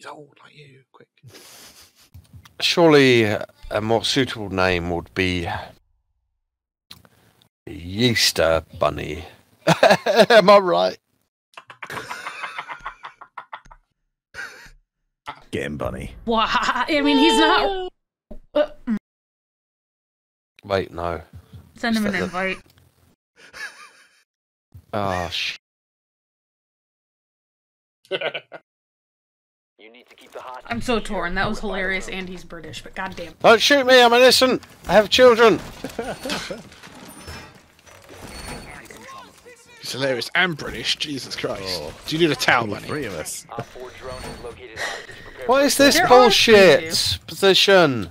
He's old like you. Quick. Surely a more suitable name would be Yeaster Bunny. Am I right? Get him, bunny. Why? I mean, he's not. Wait, no. send him an the- invite. Oh, sh- You need to keep the hostage I'm so torn. That was hilarious, and he's British, but goddamn. Don't shoot me, I'm innocent! I have children! He's hilarious and British. Jesus Christ. Oh. Do you need a towel, bunny? Three of us. Op 4 drone has located hostage. Prepare What for is this There bullshit position?